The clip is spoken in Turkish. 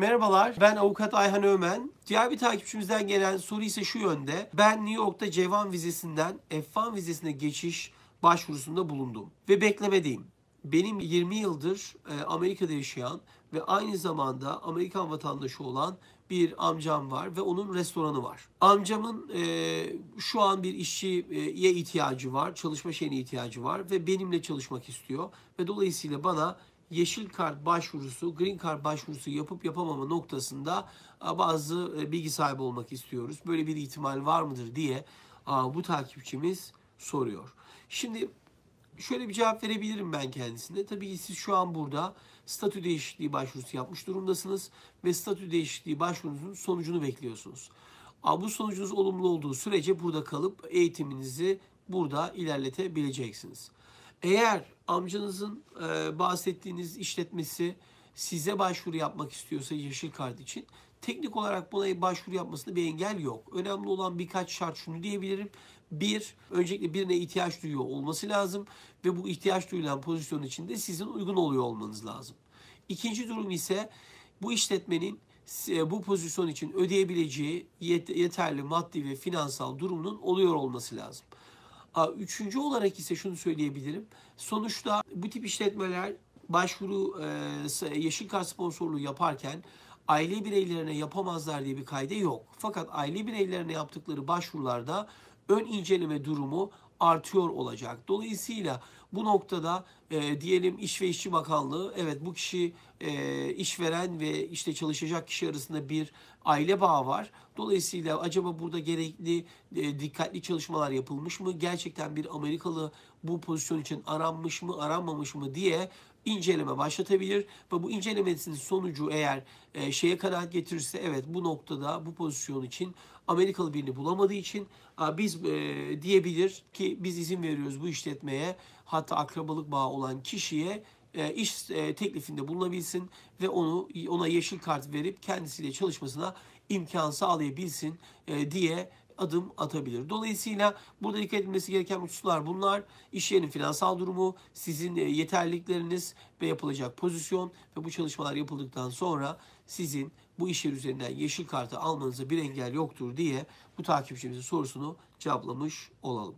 Merhabalar, ben avukat Ayhan Ömen. Diğer bir takipçimizden gelen soru ise şu yönde. Ben New York'ta Cevan vizesinden F1 vizesine geçiş başvurusunda bulundum ve beklemedeyim. Benim 20 yıldır e, Amerika'da yaşayan ve aynı zamanda Amerikan vatandaşı olan bir amcam var ve onun restoranı var. Amcamın e, şu an bir işçiye ihtiyacı var, çalışma şeyine ihtiyacı var ve benimle çalışmak istiyor ve dolayısıyla bana yeşil kart başvurusu, green card başvurusu yapıp yapamama noktasında a, bazı e, bilgi sahibi olmak istiyoruz. Böyle bir ihtimal var mıdır diye bu takipçimiz soruyor. Şimdi şöyle bir cevap verebilirim ben kendisine. Tabii ki siz şu an burada statü değişikliği başvurusu yapmış durumdasınız ve statü değişikliği başvurunuzun sonucunu bekliyorsunuz. Bu sonucunuz olumlu olduğu sürece burada kalıp eğitiminizi burada ilerletebileceksiniz. Eğer amcanızın e, bahsettiğiniz işletmesi size başvuru yapmak istiyorsa yeşil kart için teknik olarak buna başvuru yapmasında bir engel yok. Önemli olan birkaç şart şunu diyebilirim. Bir, öncelikle birine ihtiyaç duyuyor olması lazım ve bu ihtiyaç duyulan pozisyon içinde sizin uygun oluyor olmanız lazım. İkinci durum ise bu işletmenin e, bu pozisyon için ödeyebileceği yet- yeterli maddi ve finansal durumunun oluyor olması lazım. Üçüncü olarak ise şunu söyleyebilirim. Sonuçta bu tip işletmeler başvuru e, yeşil kart sponsorluğu yaparken aile bireylerine yapamazlar diye bir kayda yok. Fakat aile bireylerine yaptıkları başvurularda ön inceleme durumu artıyor olacak. Dolayısıyla bu noktada e, diyelim İş ve İşçi Bakanlığı evet bu kişi e, işveren ve işte çalışacak kişi arasında bir aile bağı var. Dolayısıyla acaba burada gerekli e, dikkatli çalışmalar yapılmış mı? Gerçekten bir Amerikalı bu pozisyon için aranmış mı, aranmamış mı diye inceleme başlatabilir ve bu incelemesinin sonucu eğer e, şeye kanaat getirirse evet bu noktada bu pozisyon için Amerikalı birini bulamadığı için biz e, diyebilir ki biz izin veriyoruz bu işletmeye hatta akrabalık bağı olan kişiye e, iş e, teklifinde bulunabilsin ve onu ona yeşil kart verip kendisiyle çalışmasına imkan sağlayabilsin e, diye adım atabilir. Dolayısıyla burada dikkat edilmesi gereken hususlar bunlar. İş yerinin finansal durumu, sizin e, yeterlilikleriniz ve yapılacak pozisyon ve bu çalışmalar yapıldıktan sonra sizin bu iş üzerinden yeşil kartı almanıza bir engel yoktur diye bu takipçimizin sorusunu cevaplamış olalım.